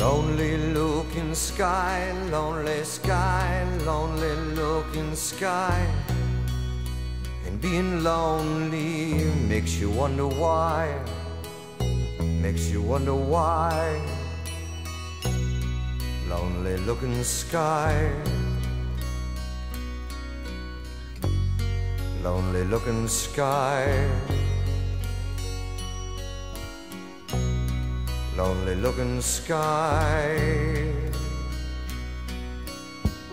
Lonely looking sky, lonely sky, lonely looking sky. And being lonely makes you wonder why, makes you wonder why. Lonely looking sky, lonely looking sky. Lonely looking sky.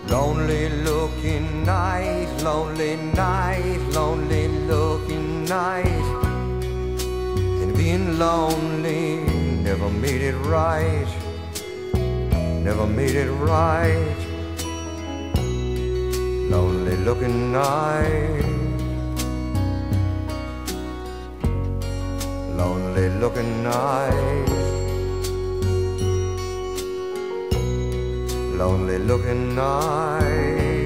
Lonely looking night, lonely night, lonely looking night. And being lonely never made it right, never made it right. Lonely looking night. Lonely looking night. Lonely looking night.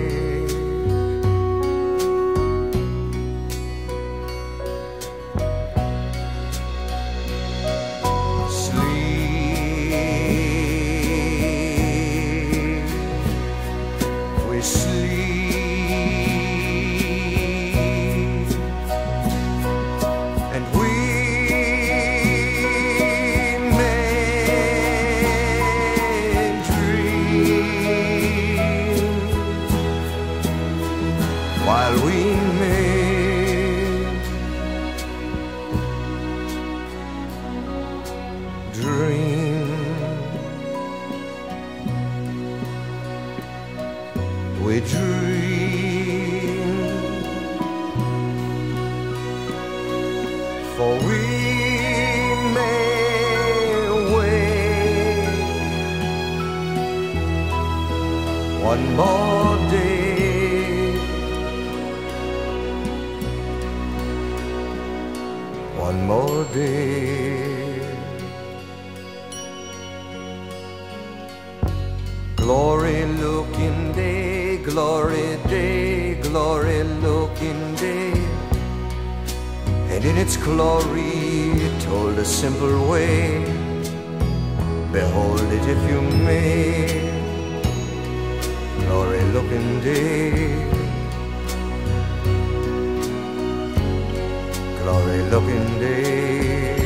While we may. Dream. We dream, for we may wake one more day, one more day. Glory looking day, glory day, glory looking day. And in its glory, it told a simple way. Behold it if you may. Glory looking day. Looking day.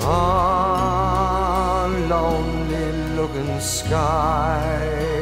On lonely looking sky.